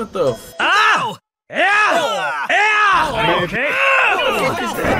What the? F- Ow! Yeah! Yeah! Okay. Ow!